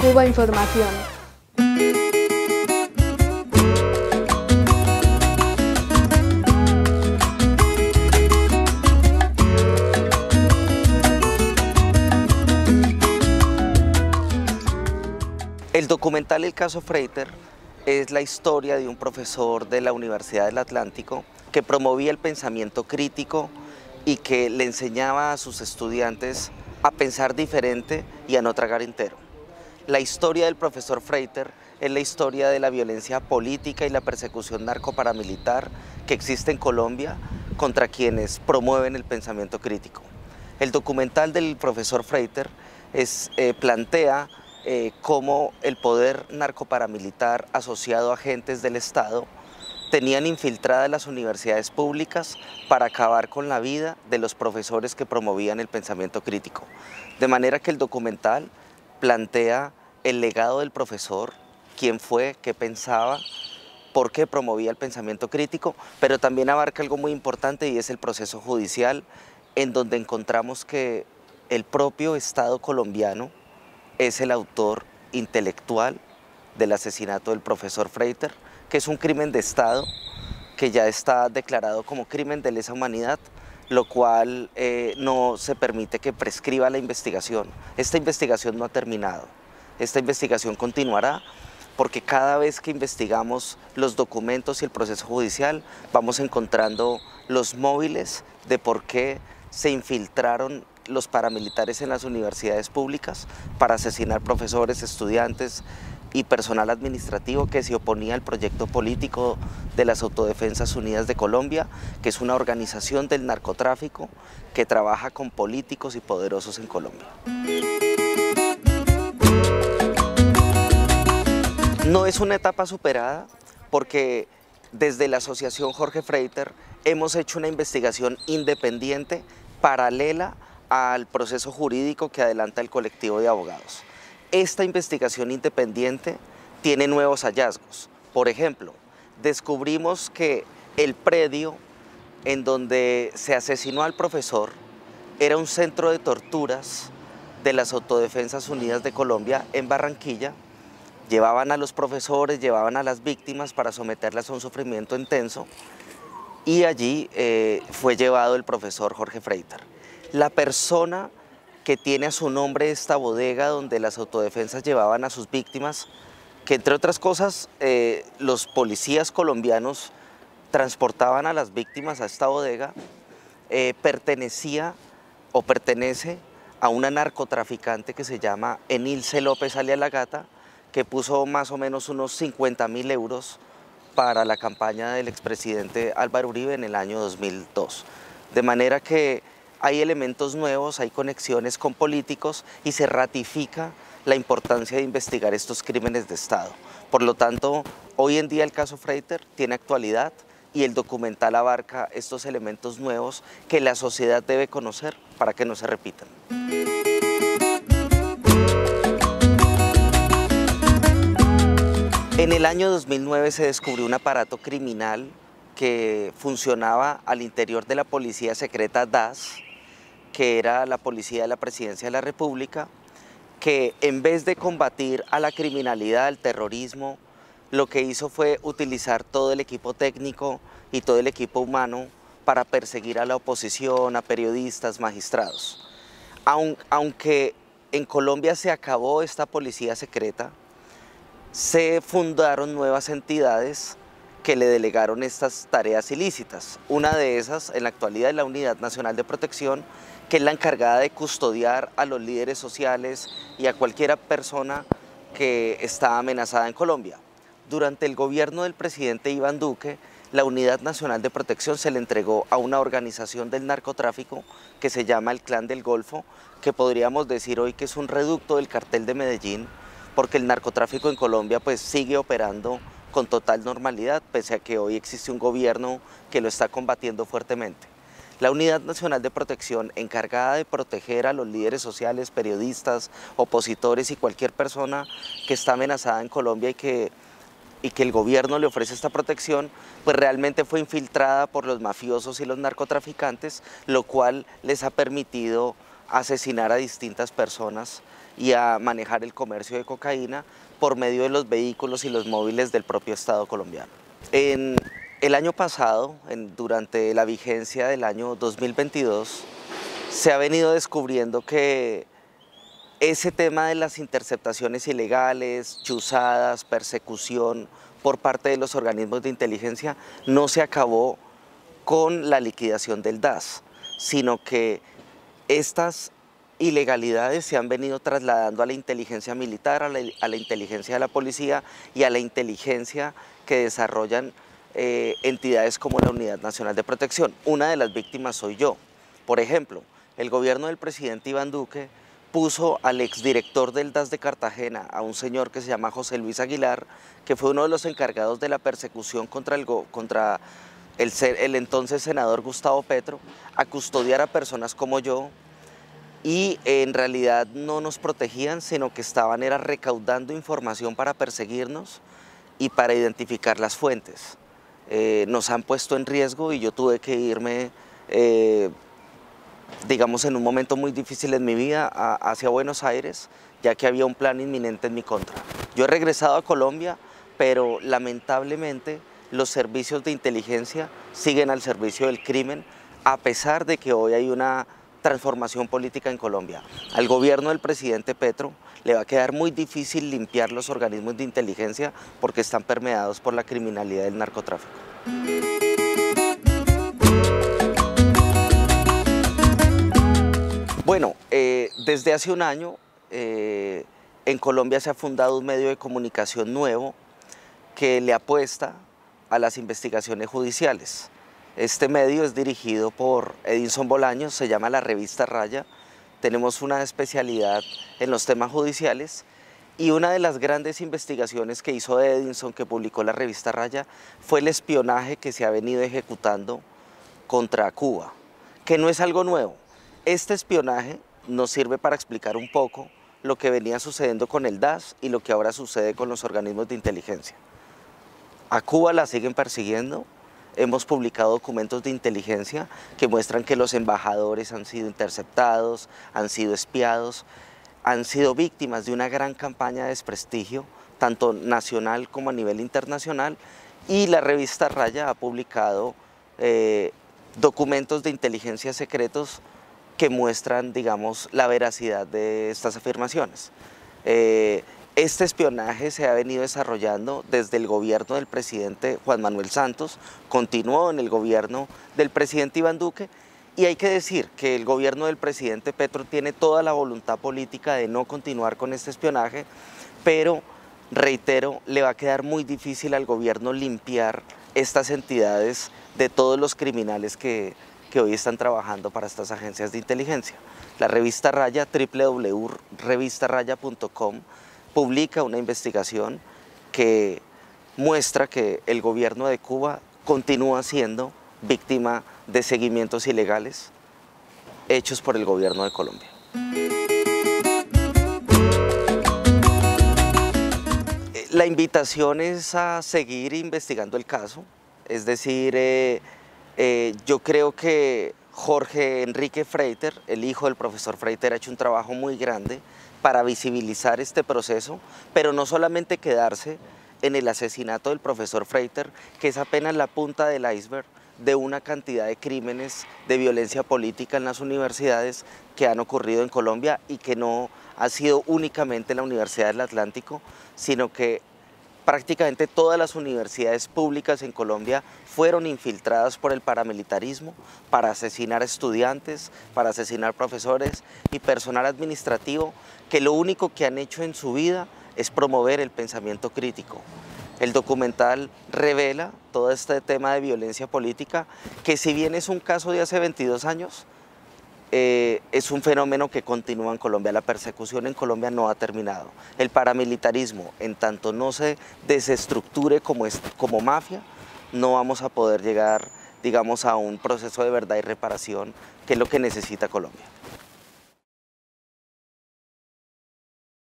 Cuba Información. El documental El caso Freiter es la historia de un profesor de la Universidad del Atlántico que promovía el pensamiento crítico y que le enseñaba a sus estudiantes a pensar diferente y a no tragar entero. La historia del profesor Freiter es la historia de la violencia política y la persecución narcoparamilitar que existe en Colombia contra quienes promueven el pensamiento crítico. El documental del profesor Freiter eh, plantea eh, cómo el poder narcoparamilitar asociado a agentes del Estado tenían infiltradas las universidades públicas para acabar con la vida de los profesores que promovían el pensamiento crítico. De manera que el documental plantea el legado del profesor, quién fue, qué pensaba, por qué promovía el pensamiento crítico, pero también abarca algo muy importante y es el proceso judicial, en donde encontramos que el propio Estado colombiano es el autor intelectual del asesinato del profesor Freiter, que es un crimen de Estado que ya está declarado como crimen de lesa humanidad, lo cual eh, no se permite que prescriba la investigación. Esta investigación no ha terminado. Esta investigación continuará porque cada vez que investigamos los documentos y el proceso judicial vamos encontrando los móviles de por qué se infiltraron los paramilitares en las universidades públicas para asesinar profesores, estudiantes y personal administrativo que se oponía al proyecto político de las Autodefensas Unidas de Colombia, que es una organización del narcotráfico que trabaja con políticos y poderosos en Colombia. No es una etapa superada porque desde la Asociación Jorge Freiter hemos hecho una investigación independiente, paralela al proceso jurídico que adelanta el colectivo de abogados. Esta investigación independiente tiene nuevos hallazgos. Por ejemplo, descubrimos que el predio en donde se asesinó al profesor era un centro de torturas de las Autodefensas Unidas de Colombia en Barranquilla. Llevaban a los profesores, llevaban a las víctimas para someterlas a un sufrimiento intenso y allí eh, fue llevado el profesor Jorge Freiter. La persona que tiene a su nombre esta bodega donde las autodefensas llevaban a sus víctimas, que entre otras cosas eh, los policías colombianos transportaban a las víctimas a esta bodega, eh, pertenecía o pertenece a una narcotraficante que se llama Enilce López Alialagata, que puso más o menos unos 50 mil euros para la campaña del expresidente Álvaro Uribe en el año 2002. De manera que hay elementos nuevos, hay conexiones con políticos y se ratifica la importancia de investigar estos crímenes de Estado. Por lo tanto, hoy en día el caso Freiter tiene actualidad y el documental abarca estos elementos nuevos que la sociedad debe conocer para que no se repitan. En el año 2009 se descubrió un aparato criminal que funcionaba al interior de la policía secreta DAS, que era la policía de la Presidencia de la República, que en vez de combatir a la criminalidad, al terrorismo, lo que hizo fue utilizar todo el equipo técnico y todo el equipo humano para perseguir a la oposición, a periodistas, magistrados. Aunque en Colombia se acabó esta policía secreta, se fundaron nuevas entidades que le delegaron estas tareas ilícitas. Una de esas, en la actualidad, es la Unidad Nacional de Protección, que es la encargada de custodiar a los líderes sociales y a cualquier persona que está amenazada en Colombia. Durante el gobierno del presidente Iván Duque, la Unidad Nacional de Protección se le entregó a una organización del narcotráfico que se llama el Clan del Golfo, que podríamos decir hoy que es un reducto del cartel de Medellín, porque el narcotráfico en Colombia pues sigue operando con total normalidad, pese a que hoy existe un gobierno que lo está combatiendo fuertemente. La Unidad Nacional de Protección, encargada de proteger a los líderes sociales, periodistas, opositores y cualquier persona que está amenazada en Colombia y que, y que el gobierno le ofrece esta protección, pues realmente fue infiltrada por los mafiosos y los narcotraficantes, lo cual les ha permitido asesinar a distintas personas y a manejar el comercio de cocaína por medio de los vehículos y los móviles del propio Estado colombiano. En el año pasado, durante la vigencia del año 2022, se ha venido descubriendo que ese tema de las interceptaciones ilegales, chuzadas, persecución por parte de los organismos de inteligencia no se acabó con la liquidación del DAS, sino que estas ilegalidades se han venido trasladando a la inteligencia militar, a la, inteligencia de la policía y a la inteligencia que desarrollan eh, entidades como la Unidad Nacional de Protección. Una de las víctimas soy yo. Por ejemplo, el gobierno del presidente Iván Duque puso al exdirector del DAS de Cartagena, a un señor que se llama José Luis Aguilar, que fue uno de los encargados de la persecución contra el, contra el, el entonces senador Gustavo Petro, a custodiar a personas como yo, y en realidad no nos protegían, sino que estaban era recaudando información para perseguirnos y para identificar las fuentes. Eh, nos han puesto en riesgo y yo tuve que irme, eh, digamos, en un momento muy difícil en mi vida hacia Buenos Aires, ya que había un plan inminente en mi contra. Yo he regresado a Colombia, pero lamentablemente los servicios de inteligencia siguen al servicio del crimen, a pesar de que hoy hay una transformación política en Colombia. Al gobierno del presidente Petro le va a quedar muy difícil limpiar los organismos de inteligencia porque están permeados por la criminalidad del narcotráfico. Bueno, eh, desde hace un año eh, en Colombia se ha fundado un medio de comunicación nuevo que le apuesta a las investigaciones judiciales. Este medio es dirigido por Edinson Bolaños, se llama La Revista Raya. Tenemos una especialidad en los temas judiciales y una de las grandes investigaciones que hizo Edinson, que publicó la revista Raya, fue el espionaje que se ha venido ejecutando contra Cuba, que no es algo nuevo. Este espionaje nos sirve para explicar un poco lo que venía sucediendo con el DAS y lo que ahora sucede con los organismos de inteligencia. A Cuba la siguen persiguiendo, hemos publicado documentos de inteligencia que muestran que los embajadores han sido interceptados, han sido espiados, han sido víctimas de una gran campaña de desprestigio, tanto nacional como a nivel internacional, y la revista Raya ha publicado eh, documentos de inteligencia secretos que muestran, digamos, la veracidad de estas afirmaciones. Eh, este espionaje se ha venido desarrollando desde el gobierno del presidente Juan Manuel Santos, continuó en el gobierno del presidente Iván Duque y hay que decir que el gobierno del presidente Petro tiene toda la voluntad política de no continuar con este espionaje, pero reitero, le va a quedar muy difícil al gobierno limpiar estas entidades de todos los criminales que, que hoy están trabajando para estas agencias de inteligencia. La revista Raya, www.revistaraya.com, publica una investigación que muestra que el gobierno de Cuba continúa siendo víctima de seguimientos ilegales hechos por el gobierno de Colombia. La invitación es a seguir investigando el caso, es decir, eh, eh, yo creo que Jorge Enrique Freiter, el hijo del profesor Freiter, ha hecho un trabajo muy grande para visibilizar este proceso, pero no solamente quedarse en el asesinato del profesor Freiter, que es apenas la punta del iceberg de una cantidad de crímenes de violencia política en las universidades que han ocurrido en Colombia y que no ha sido únicamente la Universidad del Atlántico, sino que prácticamente todas las universidades públicas en Colombia fueron infiltradas por el paramilitarismo para asesinar estudiantes, para asesinar profesores y personal administrativo que lo único que han hecho en su vida es promover el pensamiento crítico. El documental revela todo este tema de violencia política, que si bien es un caso de hace 22 años, eh, es un fenómeno que continúa en Colombia. La persecución en Colombia no ha terminado. El paramilitarismo, en tanto no se desestructure como, como mafia, no vamos a poder llegar, digamos, a un proceso de verdad y reparación, que es lo que necesita Colombia.